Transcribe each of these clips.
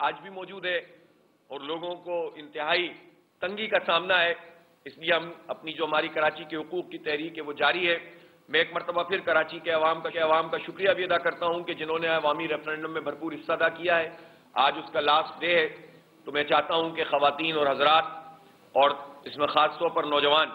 आज भी मौजूद है और लोगों को इंतहाई तंगी का सामना है। इसलिए हम अपनी जो हमारी कराची के हकूक की तहरीक है, वो जारी है। मैं एक मरतबा फिर कराची के अवाम का, के अवाम का शुक्रिया भी अदा करता हूँ कि जिन्होंने अवामी रेफरेंडम में भरपूर हिस्सा अदा किया है। आज उसका लास्ट डे है तो मैं चाहता हूँ कि खातन और हजरात और इसमें ख़ास तौर पर नौजवान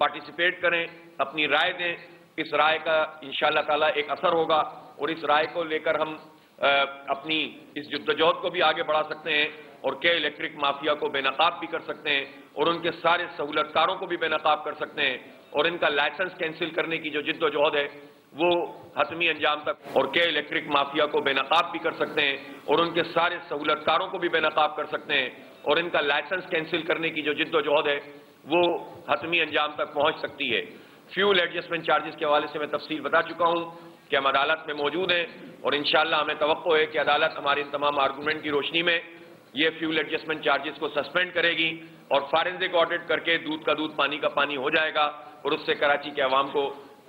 पार्टिसिपेट करें, अपनी राय दें। इस राय का इन ताला एक असर होगा और इस राय को लेकर हम अपनी इस जद्दोजहद को भी आगे बढ़ा सकते हैं और के इलेक्ट्रिक माफिया को बेनकाब भी कर सकते हैं और उनके सारे सहूलतकारों को भी बेनकाब कर सकते हैं और इनका लाइसेंस कैंसिल करने की जो जिद्दोजहद है, वो हतमी अंजाम तक और के इलेक्ट्रिक माफिया को बेनकाब भी कर सकते हैं और उनके सारे सहूलतकारों को भी बेनकाब कर सकते हैं और इनका लाइसेंस कैंसिल करने की जो जिद्दोजहद है, वो हतमी अंजाम तक पहुँच सकती है। फ्यूल एडजस्टमेंट चार्जेस के हवाले से मैं तफसील बता चुका हूँ कि हम अदालत में मौजूद हैं। और इंशाला हमें तो है कि अदालत हमारे इन तमाम आर्गूमेंट की रोशनी में ये फ्यूल एडजस्टमेंट चार्जेस को सस्पेंड करेगी और फॉरेंसिक ऑडिट करके दूध का दूध, पानी का पानी हो जाएगा और उससे कराची के अवाम को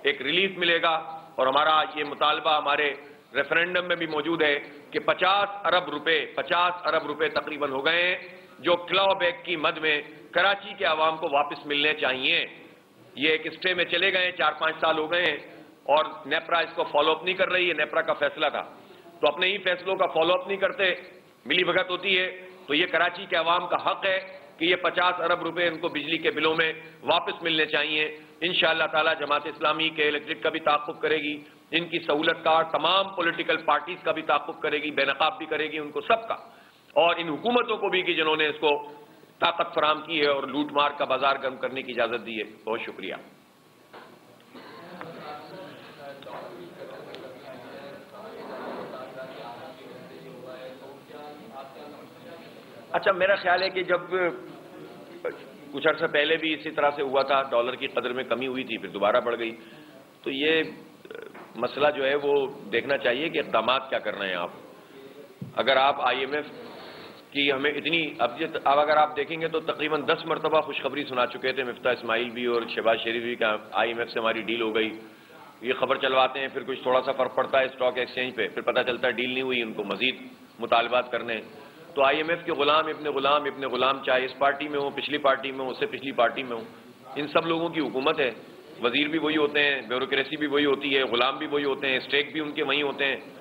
एक रिलीफ मिलेगा। और हमारा ये मुतालबा हमारे रेफरेंडम में भी मौजूद है कि 50 अरब रुपए 50 अरब रुपए तकरीबन हो गए हैं जो क्लाव बैग की मद में कराची के अवाम को वापस मिलने चाहिए। ये एक स्टे में चले गए, चार पाँच साल हो गए हैं। और नेपरा इसको फॉलोअप नहीं कर रही है, नेपरा का फैसला था। तो अपने ही फैसलों का फॉलोअप नहीं करते, मिली भगत होती है। तो ये कराची के अवाम का हक है कि ये पचास अरब रुपए इनको बिजली के बिलों में वापस मिलने चाहिए। इन ताला जमात इस्लामी के इलेक्ट्रिक का भी ताकुब करेगी, इनकी सहूलत का तमाम पॉलिटिकल पार्टीज़ का भी ताकुब करेगी, बेनकाब भी करेगी उनको सबका। और इन हुकूमतों को भी कि जिन्होंने इसको ताकत फराम की है और लूट मार का बाज़ार गर्म करने की इजाज़त दी है। बहुत शुक्रिया। अच्छा मेरा ख्याल है कि जब कुछ अर्सा पहले भी इसी तरह से हुआ था, डॉलर की कदर में कमी हुई थी, फिर दोबारा बढ़ गई। तो ये मसला जो है वो देखना चाहिए कि इकदाम क्या कर रहे हैं आप। अगर आप आईएमएफ की हमें इतनी, अब अब अगर आप देखेंगे तो तकरीबन दस मरतबा खुशखबरी सुना चुके थे, मिफ्ता इस्माइल भी और शहबाज शरीफ भी का आईएमएफ से हमारी डील हो गई। ये खबर चलवाते हैं, फिर कुछ थोड़ा सा फ़र्क पड़ता है स्टॉक एक्सचेंज पे, फिर पता चलता है डील नहीं हुई उनको मजीद मुतालबात करने। तो आईएमएफ के गुलाम इतने गुलाम इतने गुलाम, चाहे इस पार्टी में हो, पिछली पार्टी में हो, उससे पिछली पार्टी में हो, इन सब लोगों की हुकूमत है। वज़ीर भी वही होते हैं, ब्यूरोक्रेसी भी वही होती है, गुलाम भी वही होते हैं, स्टेक भी उनके वहीं होते हैं।